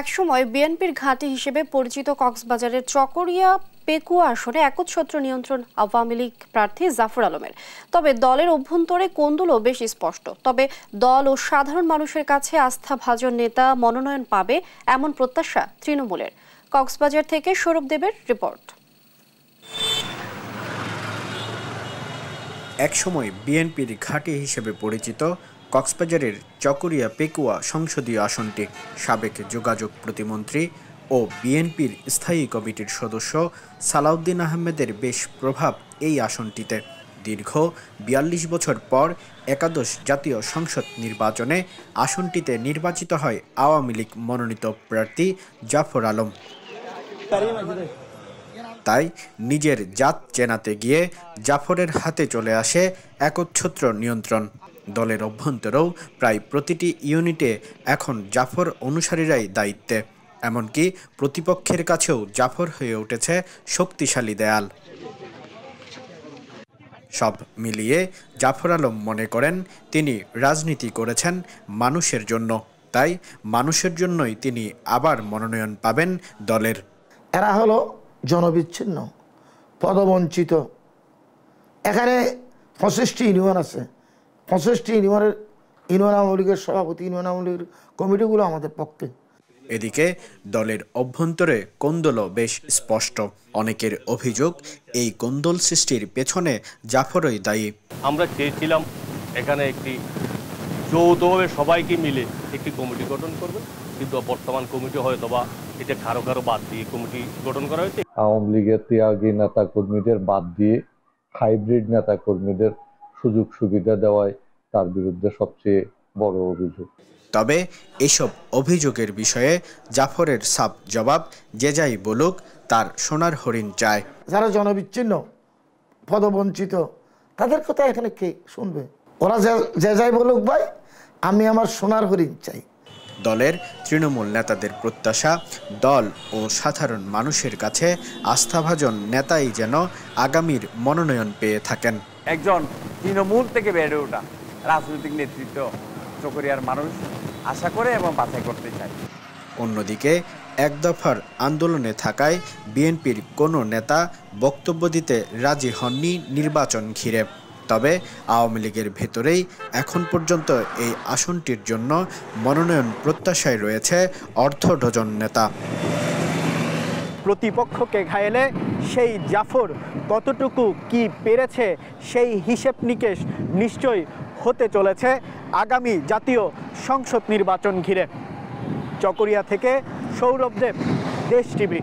একসময় বিএনপির ঘাঁটি হিসেবে পরিচিত কক্সবাজারের চকরিয়া পেকুয়া আসনে একচ্ছত্র নিয়ন্ত্রণ আওয়ামী লীগ প্রার্থী জাফর আলমের। তবে দলের অভ্যন্তরে কোন্দলও বেশ স্পষ্ট। তবে দল ও সাধারণ মানুষের কাছে আস্থা ভাজন নেতা মনোনয়ন পাবে এমন প্রত্যাশা তৃণমূলের। কক্সবাজার থেকে সৌরভ দেবের রিপোর্ট। একসময় বিএনপির ঘাঁটি হিসেবে পরিচিত কক্সবাজারের চকরিয়া পেকুয়া সংসদীয় আসনটি সাবেক যোগাযোগ প্রতিমন্ত্রী ও বিএনপির স্থায়ী কমিটির সদস্য সালাউদ্দিন আহমেদের বেশ প্রভাব এই আসনটিতে। দীর্ঘ বিয়াল্লিশ বছর পর একাদশ জাতীয় সংসদ নির্বাচনে আসনটিতে নির্বাচিত হয় আওয়ামী লীগ মনোনীত প্রার্থী জাফর আলম। তাই নিজের জাত চেনাতে গিয়ে জাফরের হাতে চলে আসে একচ্ছত্র নিয়ন্ত্রণ। দলের অভ্যন্তরেও প্রায় প্রতিটি ইউনিটে এখন জাফর অনুসারীরাই দায়িত্বে। এমনকি প্রতিপক্ষের কাছেও জাফর হয়ে উঠেছে শক্তিশালী দেয়াল। সব মিলিয়ে জাফর আলম মনে করেন, তিনি রাজনীতি করেছেন মানুষের জন্য। তাই মানুষের জন্যই তিনি আবার মনোনয়ন পাবেন দলের। এরা হলো জনবিচ্ছিন্ন, পদবঞ্চিত। এখানে পঁচিশটি ইউনিয়ন আছে। পঁচিশটি ইউনিয়নের ইউনিয়ন আওয়ামী লীগের সভাপতি ইউনিয়ন আওয়ামী লীগের কমিটিগুলো আমাদের পক্ষে। এদিকে দলের অভ্যন্তরে কোন্দল বেশ স্পষ্ট। অনেকের অভিযোগ এই কোন্দল সৃষ্টির পেছনে জাফরই দায়ী। আমরা চেয়েছিলাম এখানে একটি যৌথভাবে সবাইকে মিলে একটি কমিটি গঠন করবে কিন্তু বর্তমান কমিটি হয়তো বা এটা কারও কারও বাদ দিয়ে কমিটি গঠন করা হয়েছে। আওয়ামী লীগের ত্যাগী নেতা কর্মীদের বাদ দিয়ে হাইব্রিড নেতা কর্মীদের সুযোগ সুবিধা দেওয়ায় তার বিরুদ্ধে সবচেয়ে বড় অভিযোগ। তবে এসব অভিযোগের বিষয়ে জাফরের সাপ জবাব যে যাই বলুক তার সোনার হরিণ চায়। যারা জনবিচ্ছিন্ন পদবঞ্চিত তাদের কথা এখানে কে শুনবে? ওরা যে- যে যাই বলুক ভাই আমি আমার সোনার হরিণ চাই। দলের তৃণমূল নেতাদের প্রত্যাশা দল ও সাধারণ মানুষের কাছে আস্থাভাজন নেতাই যেন আগামীর মনোনয়ন পেয়ে থাকেন। একজন তৃণমূল থেকে বেড়ে ওঠা রাজনৈতিক নেতৃত্ব চকরিয়ার মানুষ আশা করে এবং বাছাই করতে চায়। অন্যদিকে এক দফার আন্দোলনে থাকায় বিএনপির কোনো নেতা বক্তব্য দিতে রাজি হননি নির্বাচন ঘিরে। তবে আওয়ামী লীগের ভেতরেই এখন পর্যন্ত এই আসনটির জন্য মনোনয়ন প্রত্যাশায় রয়েছে অর্ধ ডজন নেতা। প্রতিপক্ষকে ঘায়েলে সেই জাফর কতটুকু কি পেরেছে সেই হিসেব নিকেশ নিশ্চয়ই হতে চলেছে আগামী জাতীয় সংসদ নির্বাচন ঘিরে। চকরিয়া থেকে সৌরভ দেব, দেশ টিভি।